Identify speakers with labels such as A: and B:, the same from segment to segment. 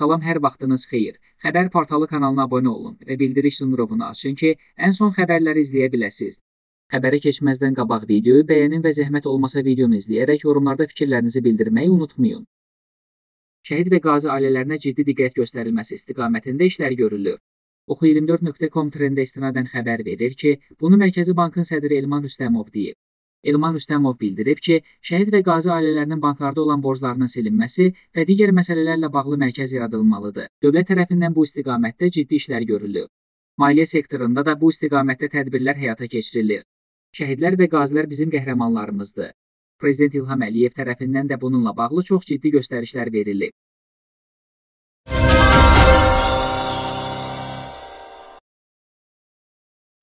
A: Salam, hər vaxtınız xeyir. Xəbər portalı kanalına abunə olun və bildiriş zınqrovunu açın ki, ən son xəbərləri izləyə biləsiniz. Xəbərə keçməzdən qabaq videoyu bəyənin və zəhmət olmasa videonu izləyərək yorumlarda fikirlərinizi bildirməyi unutmayın. Şəhid və qazi ailələrinə ciddi diqqət göstərilməsi istiqamətində işlər görülür. Oxu24.com trendə istinadən xəbər verir ki, bunu Mərkəzi Bankın sədri Elman Rüstəmov deyib. Elman Rüstəmov bildirib ki, şəhid və qazi ailələrinin banklarda olan borclarının silinməsi və digər məsələlərlə bağlı mərkəz yaradılmalıdır. Dövlət tərəfindən bu istiqamətdə ciddi işlər görülür. Maliyyə sektorunda da bu istiqamətdə tədbirlər həyata keçirilir. Şəhidlər və qazilər bizim qəhrəmanlarımızdır. Prezident İlham Əliyev tərəfindən də bununla bağlı çox ciddi göstərişlər verilib.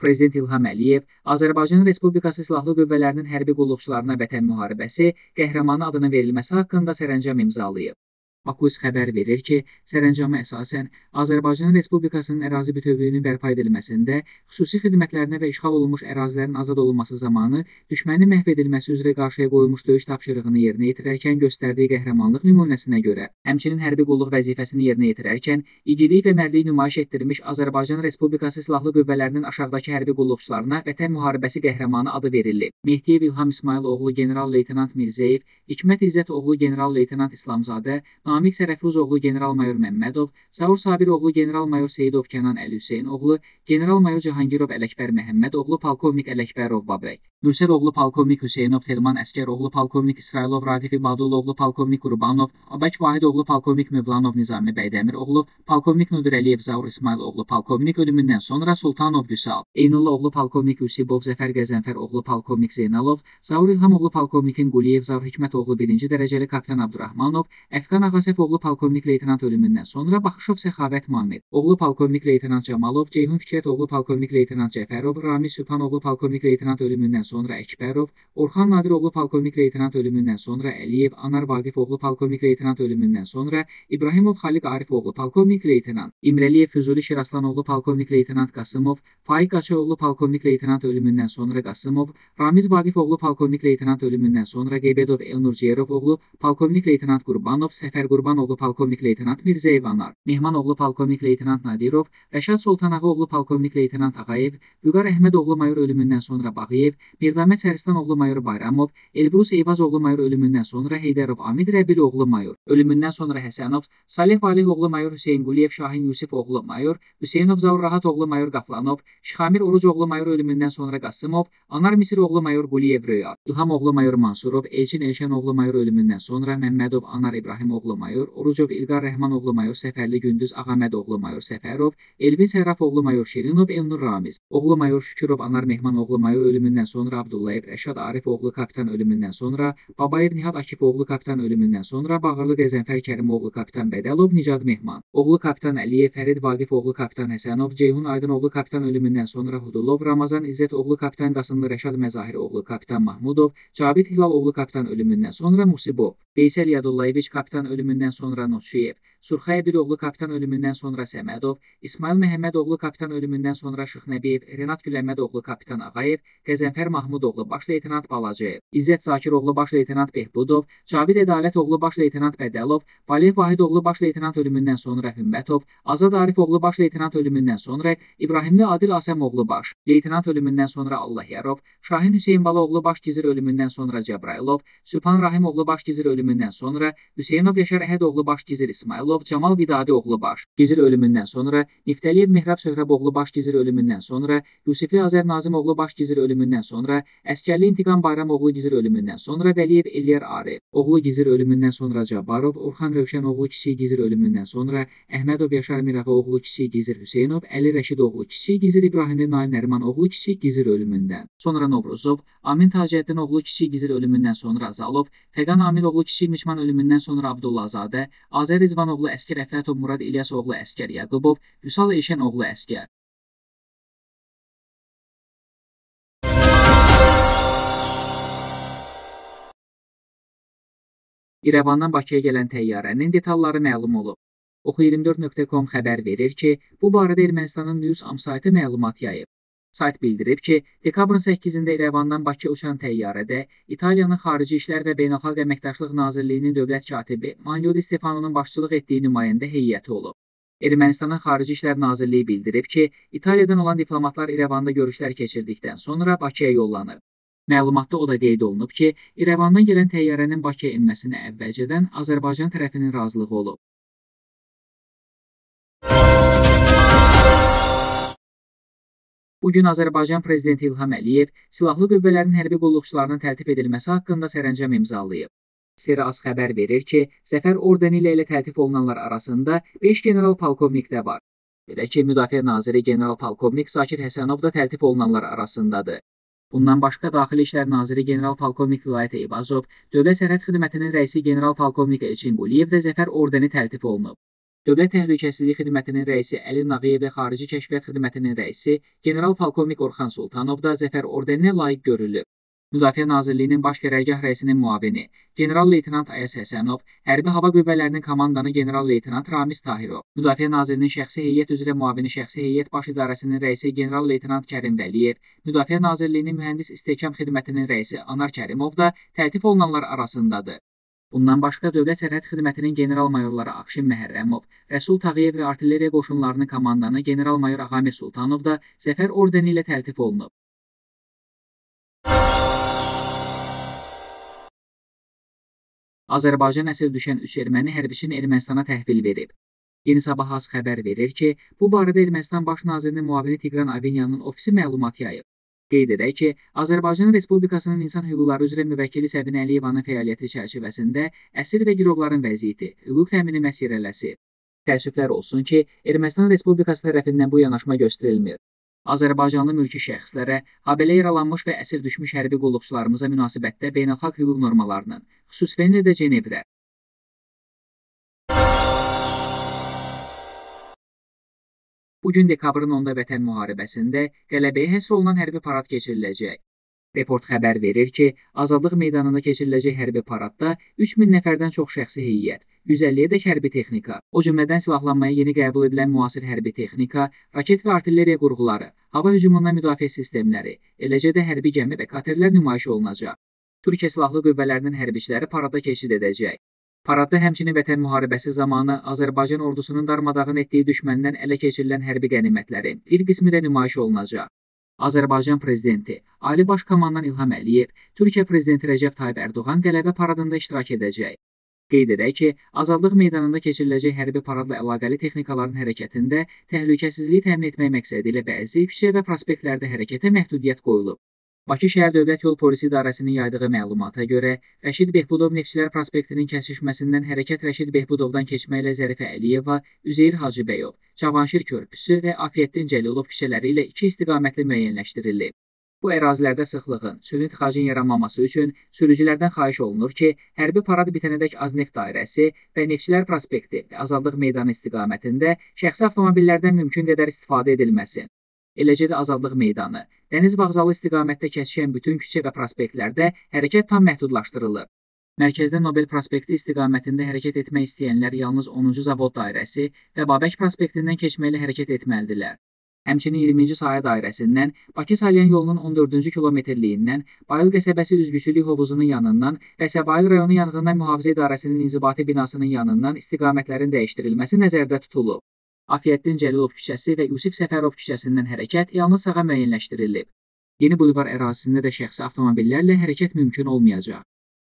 A: Prezident İlham Əliyev Azərbaycan Respublikası Silahlı Qüvvələrinin hərbi qulluqçularına Vətən müharibəsi qəhrəmanı adının verilməsi haqqında sərəncam imzalayıb. Bakus xəbər verir ki, sərəncama əsasən Azərbaycan Respublikasının ərazi bütövlüyünün bərpa edilməsində, xüsusi xidmətlərinə və işğal olunmuş ərazilərin azad olunması zamanı düşmənin məhv edilməsi üzrə qarşıya qoyulmuş döyüş tapşırığını yerinə yetirərkən göstərdiyi qəhrəmanlıq nümunəsinə görə, həmçinin hərbi qulluq vəzifəsini yerinə yetirərkən igidlik və mərdlik nümayiş etdirmiş Azərbaycan Respublikası Silahlı Qüvvələrinin aşağıdakı hərbi qulluqçularına Vətən müharibəsi qəhrəmanı adı verilib. Mehdiyev İlham İsmayıl oğlu general-leytenant Mirzəyev, Hikmət İzzət oğlu general-leytenant İslamzadə, Namiq Sərəfruzoğlu general-mayor Məmmədov, Zaur Sabiroğlu general-mayor Seyidov Kənan Əli Hüseyn oğlu, general-mayor Cahangirov Ələkbər Məhəmməd oğlu polkovnik Ələkbərov Babək, Mürsəl oğlu polkovnik Hüseynov Telman Əskər oğlu polkovnik İsrailov Raqif İbadul oğlu polkovnik Qurbanov, Babək Vahid oğlu polkovnik Mövlanov Nizami Bəydəmir oğlu polkovnik Nurəliyev Zaur İsmayıl oğlu polkovnik ölümündən sonra Sultanov Vüsal, Eynullah oğlu polkovnik Yusibov Zəfər Qəzənfər oğlu polkovnik Zeynalov, Zaur İlham oğlu polkovnikin Quliyev Zaur Hikmət oğlu 1-ci dərəcəli kapitan Abdurrahmanov, Əfqan Ağas Qasef oğlu polkovnik leytenant ölümündən sonra Baxışov Səxavət Mamed, oğlu polkovnik leytenant Camalov, Ceyhun Fikrət oğlu polkovnik leytenant Cəfərov, Ramiz Sübhan oğlu polkovnik leytenant ölümündən sonra Əkbərov, Orxan Nadir oğlu polkovnik leytenant ölümündən sonra Əliyev, Anar Vaqif oğlu polkovnik leytenant ölümündən sonra İbrahimov Xaliq Arif oğlu polkovnik leytenant, İmrəliyev Füzuli Şiraslan oğlu polkovnik leytenant Qasımov, Faiq Qaçı oğlu polkovnik leytenant ölümündən sonra Qasımov, Ramiz Vaqif oğlu polkovnik leytenant ölümündən sonra Qeybədov Elnur Ceyerov oğlu polkovnik leytenant Qurbanov, Səfər Qurbanoğlu polkovnik leytenant Mirzəyev Anar, Mehmanoğlu polkovnik leytenant Nadirov, Rəşad Soltanağı polkovnik leytenant Ağayev, Vüqar Əhmədoğlu mayor ölümündən sonra Bağıyev, Mirdamət Səristanoğlu mayor Bayramov, Elbrus Eyvazoğlu mayor ölümündən sonra Heydərov Amid Rəbiloğlu mayor, ölümündən sonra Həsənov, Salih Valihoğlu mayor Hüseyn Quliyev, Şahin Yusif oğlu mayor, Hüseynov Zaur Rahatoğlu mayor Qaflanov, Şixamir Orucoğlu mayor ölümündən sonra Qasımov, Anar Misiroğlu mayor Quliyev Röya, İlham oğlu mayor Mansurov, Elçin Elşənoğlu mayor ölümündən sonra Məmmədov Anar İbrahimoğlu mayor, Orucov İlqar Rəhmanoğlu mayor Səfərli Gündüz Ağamədoğlu mayor Səfərov, Elvin Sərrafoğlu mayor Şirinov Elnur Ramiz, oğlu mayor Şükürov Anar Mehmanoğlu mayor ölümündən sonra Abdullayev Rəşad Arif oğlu kapitan ölümündən sonra Babayev Nihat Akif oğlu kapitan ölümündən sonra Bağırlı Qəzənfər Kərim oğlu kapitan Bədəlov Nicad Mehman, oğlu kapitan Əliyev Fərid Vaqif oğlu kapitan Həsənov, Ceyhun Aydın oğlu kapitan ölümündən sonra Hudulov, Ramazan İzzət oğlu kapitan Qasımlı Rəşad Məzahir oğlu kapitan Mahmudov, Cavid Hilal oğlu kapitan ölümündən sonra Musibov, Beysəl Yadullayeviç kapitan ölümündən sonra Noçiyev, Surxay Əbiloğlu kapitan ölümündən sonra Səmədov, İsmail Məhəmmədoğlu kapitan ölümündən sonra Şıxnəbiyev, Renat Güləmmədoğlu kapitan Ağayev, Qəzənfər Mahmudoğlu baş leytenant Balacayev, İzzət Zakiroğlu baş leytenant Behbudov, Cavid Ədalətoğlu baş leytenant Bədəlov, Valiyev Vahidoğlu baş leytenant ölümündən sonra Hümmətov, Azad Arifoğlu baş leytenant ölümündən sonra İbrahimli Adil Asəmoğlu baş, leytenant ölümündən sonra Allahyarov, Şahin Hüseynbaloğlu baş gizir ölümündən sonra Cəbrailov, Sübhan Rahimoğlu baş gizir ölümündən sonra Hüseynov Yaşar Əhədoğlu baş gizir İsmailov, Camal Vidadi oğlu baş gizir ölümündən sonra Niftəliyev Mehrab Söhrəboğlu baş gizir ölümündən sonra Yusifli Azər Nazim oğlu baş gizir ölümündən sonra Əskərli İntiqam Bayram oğlu gizir ölümündən sonra Vəliyev Eliyar Arif oğlu gizir ölümündən sonra Cabbarov, Orxan Rövşən oğlu kiçik gizir ölümündən sonra Əhmədov Yaşar Mirağı oğlu kiçik gizir Hüseynov, Əli Rəşid oğlu kiçik gizir İbrahimli Nail Nəriman oğlu kiçik gizir ölümündən sonra Novruzov, Amin Tacəddin oğlu kiçik gizir ölümündən sonra Azalov, Fəqan Amil oğlu kiçik Miçman ölümündən sonra Abdullazadə, Azər Rizvan oğlu Əskər Əflətov Murad İlyas oğlu Əskər Yaqubov, Vüsal Eşən oğlu Əskər. İrəvandan Bakıya gələn təyyarənin detalları məlum olub. Oxu24.com xəbər verir ki, bu barədə Ermənistanın News Am saytı məlumat yayıb. Sayt bildirib ki, dekabrın 8-də İrəvandan Bakıya uçan təyyarədə İtaliyanın Xarici İşlər və Beynəlxalq Əməkdaşlıq Nazirliyinin dövlət katibi Manlio Di Stefanonun başçılıq etdiyi nümayəndə heyəti olub. Ermənistanın Xarici İşlər Nazirliyi bildirib ki, İtaliyadan olan diplomatlar İrəvanda görüşlər keçirdikdən sonra Bakıya yollanıb. Məlumatda o da qeyd olunub ki, İrəvandan gələn təyyarənin Bakıya enməsinə əvvəlcədən Azərbaycan tərəfinin razılığı olub. Bu gün Azərbaycan prezidenti İlham Əliyev silahlı qüvvələrin hərbi qulluqçularının təltif edilməsi haqqında sərəncam imzalayıb. Seras xəbər verir ki, Zəfər ordeni ilə, ilə təltif olunanlar arasında 5 general polkovnik də var. Belə ki, Müdafiə naziri general polkovnik Zakir Həsənov da təltif olunanlar arasındadır. Bundan başqa Daxili İşlər naziri general polkovnik Vilayət Eyvazov, Dövlət Sərhəd Xidmətinin rəisi general polkovnik Elçin Quliyev də Zəfər ordeni təltif olunub. Dövlət Təhlükəsizlik Xidmətinin rəisi Əli Nağıyev və Xarici Kəşfiyyat Xidmətinin rəisi general polkovnik Orxan Sultanov da Zəfər ordeninə layiq görülüb. Müdafiə Nazirliyinin Baş Qərargah rəisinin müavini general-leytenant Ayaz Həsənov, Hərbi Hava Qüvvələrinin komandanı general-leytenant Ramiz Tahirov, Müdafiə Nazirinin şəxsi heyət üzrə müavini şəxsi heyət baş idarəsinin rəisi general-leytenant Kərim Vəliyev, Müdafiə Nazirliyinin mühəndis istehkam xidmətinin rəisi Anar Kərimov da təltif olunanlar arasındadır. Bundan başqa Dövlət Sərhəd Xidmətinin general-mayorları Akşin Məhərrəmov, Rəsul Tağıyev və artilleriya qoşunlarının komandanı general-mayor Ağamir Sultanov da Zəfər ordeni ilə təltif olunub. Azərbaycan əsir düşən 3 erməni hərbiçini Ermənistana təhvil verib. Yeni Sabah az xəbər verir ki, bu barədə Ermənistan Baş nazirinin müavini Tiqran Avinyanın ofisi məlumat yayıb. Qeyd edək ki, Azərbaycan Respublikasının İnsan Hüquqları üzrə müvəkkili Səbinə Əliyevanın fəaliyyəti çərçivəsində əsir və girovların vəziyyəti, hüquq təmini məsələsi. Təəssüflər olsun ki, Ermənistan Respublikası tərəfindən bu yanaşma göstərilmir. Azərbaycanlı mülki şəxslərə, habelə yaralanmış və əsir düşmüş hərbi qulluqçularımıza münasibətdə beynəlxalq hüquq normalarının, xüsusilə də Cenevrə, Bu gün dekabrın 10-da Vətən müharibəsində qələbəyə həsr olunan hərbi parad keçiriləcək. Report xəbər verir ki, Azadlıq meydanında keçiriləcək hərbi paradda 3000 nəfərdən çox şəxsi heyət, 150-yə dək hərbi texnika, o cümlədən silahlanmaya yeni qəbul edilən müasir hərbi texnika, raket və artilleriya qurğuları, hava hücumundan müdafiə sistemləri, eləcə də hərbi gəmi və katerlər nümayiş olunacaq. Türkiyə Silahlı Qüvvələrinin hərbiçiləri parada keçid edəcək. Paradda həmçinin Vətən müharibəsi zamanı Azərbaycan ordusunun darmadağın etdiyi düşməndən ələ keçirilən hərbi qənimətlərin bir qismi də nümayiş olunacaq. Azərbaycan prezidenti Ali Baş Komandan İlham Əliyev, Türkiyə prezidenti Rəcəb Tayyib Ərdoğan qələbə paradında iştirak edəcək. Qeyd edək ki, Azadlıq meydanında keçiriləcək hərbi paradla əlaqəli texnikaların hərəkətində təhlükəsizliyi təmin etmək məqsədi ilə bəzi küçə və prospektlərdə hərəkətə məhdudiyyət qoyulub. Bakı şəhər Dövlət Yol Polisi İdarəsinin yaydığı məlumata görə, Rəşid Behbudov Neftçilər prospektinin kəsişməsindən hərəkət Rəşid Behbudovdan keçməklə Zərifə Əliyeva, Üzeyir Hacıbəyov, Cavanşir körpüsü və Afiyəddin Cəlilov küçələri ilə iki istiqamətli müəyyənləşdirilib. Bu ərazilərdə sıxlığın, süni tıxacın yaranmaması üçün sürücülərdən xahiş olunur ki, hərbi parad bitənədək Azneft dairəsi və Neftçilər prospekti və Azadlıq meydanı istiqamətində şəxsi avtomobillərdən mümkün qədər istifadə edilməsin eləcə də Azadlıq meydanı, Dəniz vağzalı istiqamətdə kəsişən bütün küçə və prospektlərdə hərəkət tam məhdudlaşdırılır. Mərkəzdə Nobel prospekti istiqamətində hərəkət etmək istəyənlər yalnız 10-cu zavod dairəsi və Babək prospektindən keçməklə hərəkət etməlidirlər. Həmçinin 20-ci sahə dairəsindən Bakı Salyan yolunun 14-cü kilometrliyindən Bayıl qəsəbəsi üzgüçülük hovuzunun yanından və Səbail rayonu yanğından mühafizə idarəsinin inzibati binasının yanından istiqamətlərin dəyişdirilməsi nəzərdə tutulub. Afiyəddin Cəlilov küçəsi və Yusif Səfərov küçəsindən hərəkət yalnız sağa müəyyənləşdirilib. Yeni bulvar ərazisində də şəxsi avtomobillərlə hərəkət mümkün olmayacaq.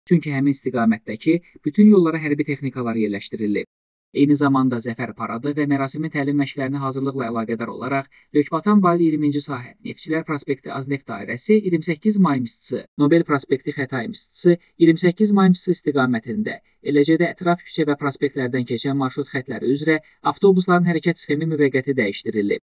A: Çünki həmin istiqamətdəki bütün yollara hərbi texnikalar yerləşdirilib. Eyni zamanda Zəfər paradı və mərasimin təlim məşqlərinə hazırlıqla əlaqədar olaraq Lökbatan Bayıl 20-ci sahə, Neftçilər prospekti Azneft dairəsi 28 may misçisi, Nobel prospekti Xətai misçisi 28 may misçisi istiqamətində, eləcə də ətraf küçə və prospektlərdən keçən marşrut xətləri üzrə avtobusların hərəkət sxemi müvəqqəti dəyişdirilib.